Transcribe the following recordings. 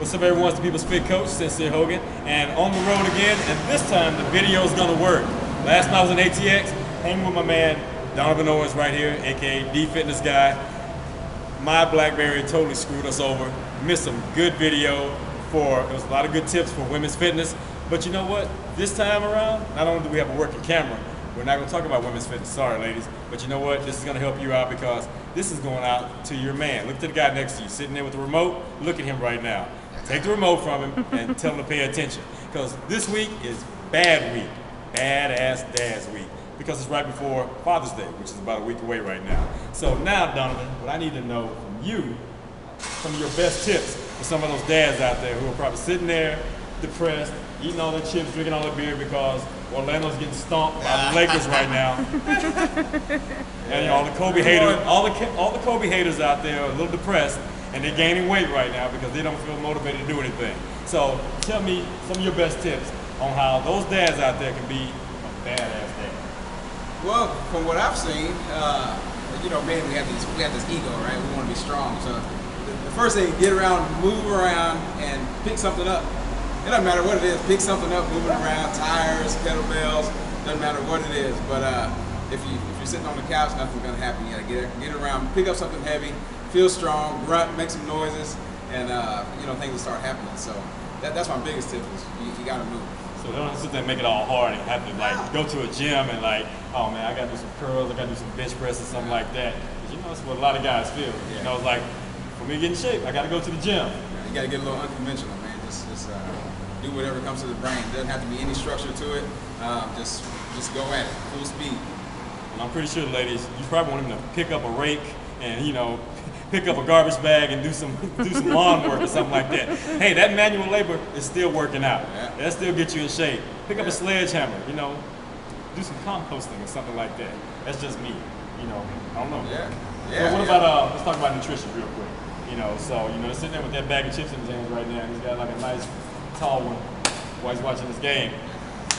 What's up, everyone? It's the People's Fit Coach, Sincere Hogan, and on the road again. And this time, the video is gonna work. Last night I was in ATX, hanging with my man Donovan Owens right here, aka D Fitness Guy. My BlackBerry totally screwed us over. Missed some good video for. There was a lot of good tips for women's fitness. But you know what? This time around, not only do we have a working camera, we're not to talk about women's fitness. Sorry, ladies. But you know what? This is to help you out because this is going out to your man. Look to the guy next to you, sitting there with the remote. Look at him right now. Take the remote from him and tell him to pay attention. Because this week is bad week, badass dad's week. Because it's right before Father's Day, which is about a week away right now. So now, Donovan, what I need to know from you, some of your best tips for some of those dads out there who are probably sitting there depressed, eating all the chips, drinking all the beer because Orlando's getting stomped by the Lakers right now. and you know, all the Kobe haters, all the all the Kobe haters out there are a little depressed, and they're gaining weight right now because they don't feel motivated to do anything. So tell me some of your best tips on how those dads out there can be a badass dad. Well, from what I've seen, uh, you know, man, we have this we have this ego, right? We want to be strong. So the, the first thing, get around, move around, and pick something up. It doesn't matter what it is. Pick something up, moving around, tires, kettlebells. Doesn't matter what it is. But uh, if you if you're sitting on the couch, nothing's gonna happen. You gotta get get around, pick up something heavy, feel strong, grunt, make some noises, and uh, you know things will start happening. So that, that's my biggest tip is you, you gotta move. So don't sit there and make it all hard and have to like go to a gym and like, oh man, I gotta do some curls, I gotta do some bench press or something like that. Because you know that's what a lot of guys feel. Yeah. You know, it's like for me to get in shape, I gotta go to the gym. You gotta get a little unconventional, man. Just, just uh, do whatever comes to the brain. Doesn't have to be any structure to it. Um, just, just go at it, full speed. And I'm pretty sure, ladies, you probably want him to pick up a rake and you know, pick up a garbage bag and do some do some lawn work or something like that. Hey, that manual labor is still working out. Yeah. That still gets you in shape. Pick up a sledgehammer. You know, do some composting or something like that. That's just me. You know, I don't know. Yeah, So yeah. what yeah. about uh? Let's talk about nutrition real quick. You know, so you know, sitting there with that bag of chips in his hands right now. and He's got like a nice tall one while he's watching this game.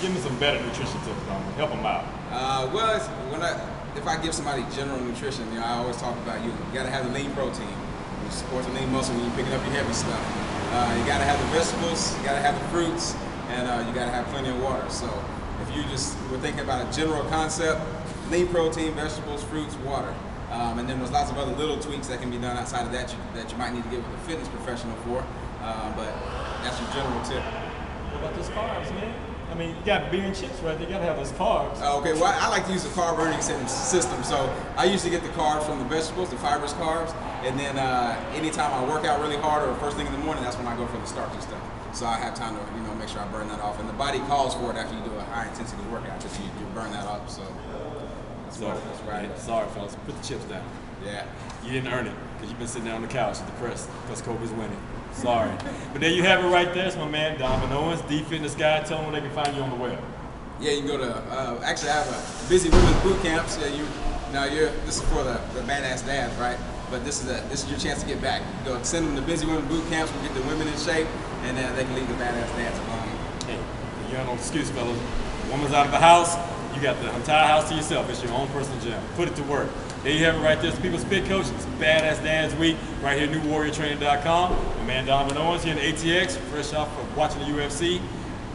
Give me some better nutrition tips, Don. Help him out. Uh, well, when I, if I give somebody general nutrition, you know, I always talk about you. You gotta have the lean protein. You support the lean muscle when you're picking up your heavy stuff. Uh, you gotta have the vegetables. You gotta have the fruits, and uh, you gotta have plenty of water. So if you just were thinking about a general concept, lean protein, vegetables, fruits, water. Um, and then there's lots of other little tweaks that can be done outside of that you, that you might need to get with a fitness professional for. Uh, but that's your general tip. What about those carbs, man? I mean, you got beer and chips right there. You gotta have those carbs. Uh, Okay, well, I like to use the carb burning system. So I usually get the carbs from the vegetables, the fibrous carbs, and then uh, anytime I work out really hard or first thing in the morning, that's when I go for the starchy stuff. So I have time to you know make sure I burn that off, and the body calls for it after you do a high intensity workout because you, you burn that up. So that's So, right. That's right. yeah, sorry, fellas. Put the chips down. Yeah. You didn't earn it because you've been sitting there on the couch depressed because Kobe's winning. Sorry. but there you have it right there. It's my man, Donovan Owens, D Fitness Guy. Tell them where they can find you on the web. Yeah, you can go to. Uh, actually, I have a busy women's boot camp. So you, now you're. This is for the, the badass dads, right? But this is a this is your chance to get back. Go send them to busy women boot camps. We'll get the women in shape, and then they can leave the badass dads alone. Hey, you ain't no excuse, fellas. Woman's out of the house. You got the entire house to yourself. It's your own personal gym. Put it to work. There you have it right there. It's People's Fit Coach. It's Badass Dad's Week right here NewWarriorTraining.com. My man Donovan Owens here in ATX, fresh off of watching the UFC.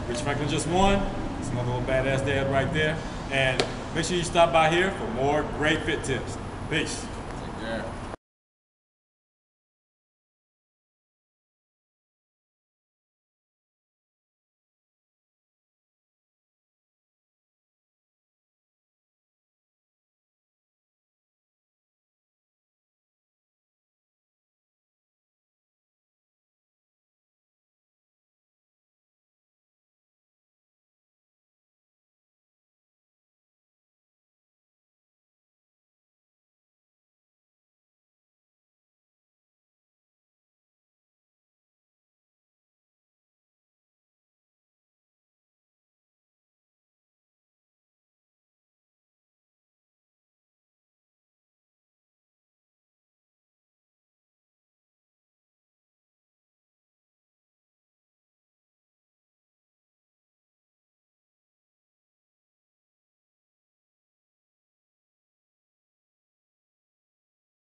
Rich Franklin just won. It's another little badass dad right there. And make sure you stop by here for more great fit tips. Peace. Take care.